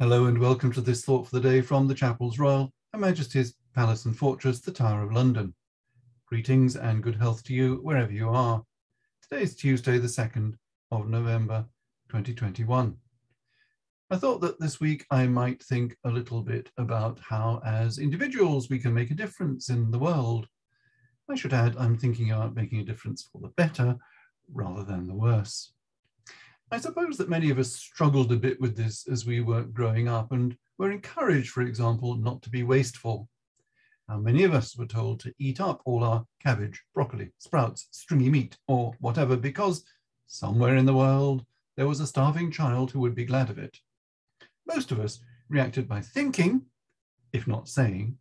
Hello and welcome to this thought for the day from the Chapels Royal, Her Majesty's Palace and Fortress, the Tower of London. Greetings and good health to you wherever you are. Today is Tuesday, the 2nd of November 2021. I thought that this week I might think a little bit about how, as individuals, we can make a difference in the world. I should add, I'm thinking about making a difference for the better rather than the worse. I suppose that many of us struggled a bit with this as we were growing up and were encouraged, for example, not to be wasteful. Many of us were told to eat up all our cabbage, broccoli, sprouts, stringy meat, or whatever, because somewhere in the world there was a starving child who would be glad of it. Most of us reacted by thinking, if not saying,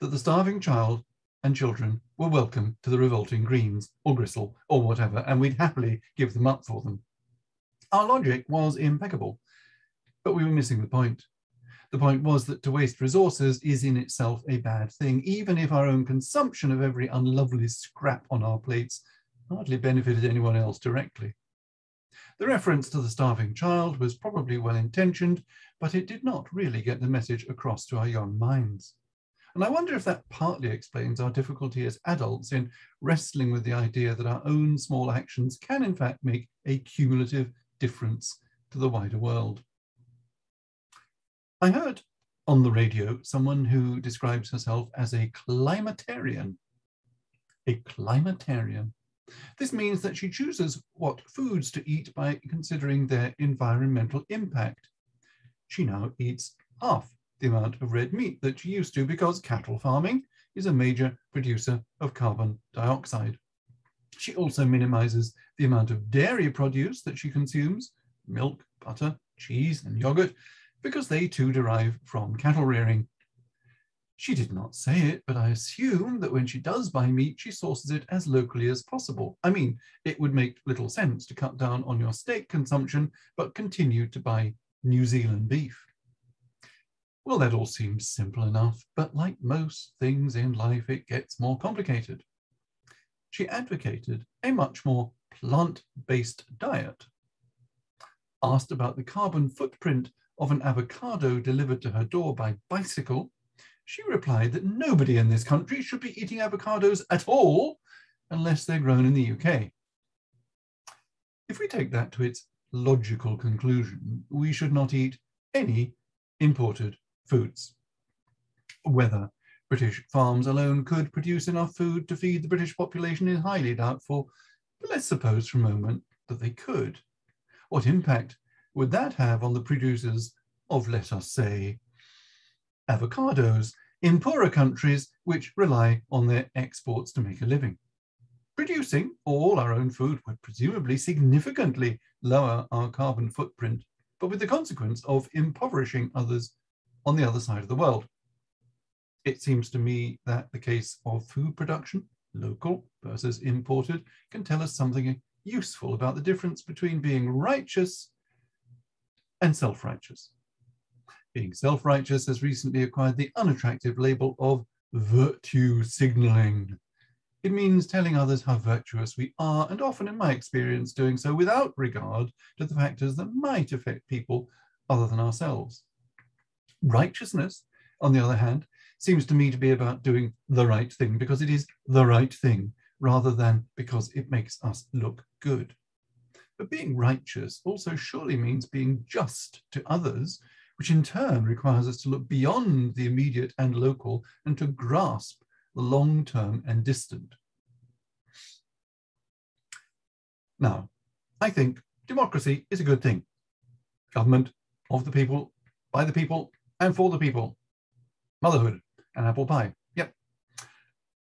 that the starving child and children were welcome to the revolting greens or gristle or whatever, and we'd happily give them up for them. Our logic was impeccable, but we were missing the point. The point was that to waste resources is in itself a bad thing, even if our own consumption of every unlovely scrap on our plates hardly benefited anyone else directly. The reference to the starving child was probably well intentioned, but it did not really get the message across to our young minds. And I wonder if that partly explains our difficulty as adults in wrestling with the idea that our own small actions can, in fact, make a cumulative difference to the wider world. I heard on the radio someone who describes herself as a climatarian. A climatarian. This means that she chooses what foods to eat by considering their environmental impact. She now eats half the amount of red meat that she used to because cattle farming is a major producer of carbon dioxide. She also minimizes the amount of dairy produce that she consumes, milk, butter, cheese, and yogurt, because they too derive from cattle rearing. She did not say it, but I assume that when she does buy meat, she sources it as locally as possible. I mean, it would make little sense to cut down on your steak consumption, but continue to buy New Zealand beef. Well, that all seems simple enough, but like most things in life, it gets more complicated she advocated a much more plant-based diet. Asked about the carbon footprint of an avocado delivered to her door by bicycle, she replied that nobody in this country should be eating avocados at all unless they're grown in the UK. If we take that to its logical conclusion, we should not eat any imported foods. Whether British farms alone could produce enough food to feed the British population is highly doubtful, but let's suppose for a moment that they could. What impact would that have on the producers of, let us say, avocados in poorer countries which rely on their exports to make a living? Producing all our own food would presumably significantly lower our carbon footprint, but with the consequence of impoverishing others on the other side of the world it seems to me that the case of food production, local versus imported, can tell us something useful about the difference between being righteous and self-righteous. Being self-righteous has recently acquired the unattractive label of virtue signaling. It means telling others how virtuous we are, and often in my experience doing so without regard to the factors that might affect people other than ourselves. Righteousness, on the other hand, seems to me to be about doing the right thing because it is the right thing rather than because it makes us look good. But being righteous also surely means being just to others, which in turn requires us to look beyond the immediate and local and to grasp the long term and distant. Now, I think democracy is a good thing. Government of the people, by the people, and for the people. Motherhood, and apple pie. Yep.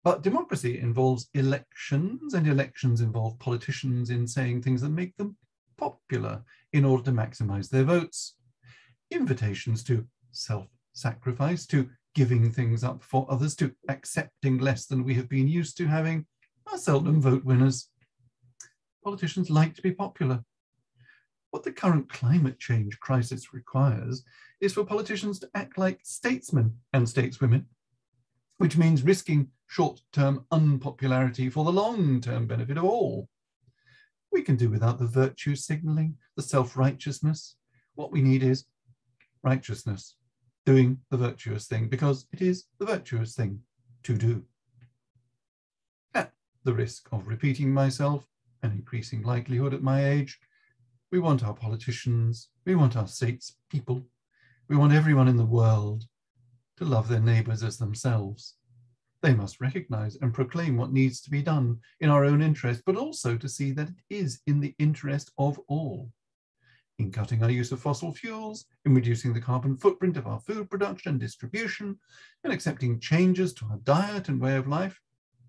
But democracy involves elections, and elections involve politicians in saying things that make them popular in order to maximize their votes. Invitations to self sacrifice, to giving things up for others, to accepting less than we have been used to having, are seldom vote winners. Politicians like to be popular. What the current climate change crisis requires is for politicians to act like statesmen and stateswomen which means risking short-term unpopularity for the long-term benefit of all. We can do without the virtue signaling, the self-righteousness. What we need is righteousness, doing the virtuous thing, because it is the virtuous thing to do. At the risk of repeating myself, an increasing likelihood at my age, we want our politicians, we want our states people, we want everyone in the world to love their neighbours as themselves. They must recognize and proclaim what needs to be done in our own interest, but also to see that it is in the interest of all. In cutting our use of fossil fuels, in reducing the carbon footprint of our food production and distribution, and accepting changes to our diet and way of life,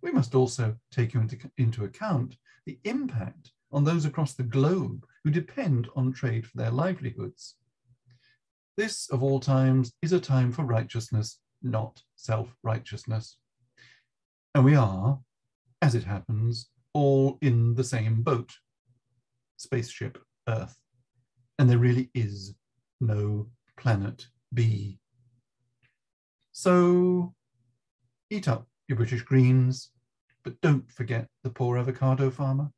we must also take into, into account the impact on those across the globe who depend on trade for their livelihoods. This, of all times, is a time for righteousness, not self-righteousness. And we are, as it happens, all in the same boat, spaceship Earth. And there really is no planet B. So eat up your British greens, but don't forget the poor avocado farmer.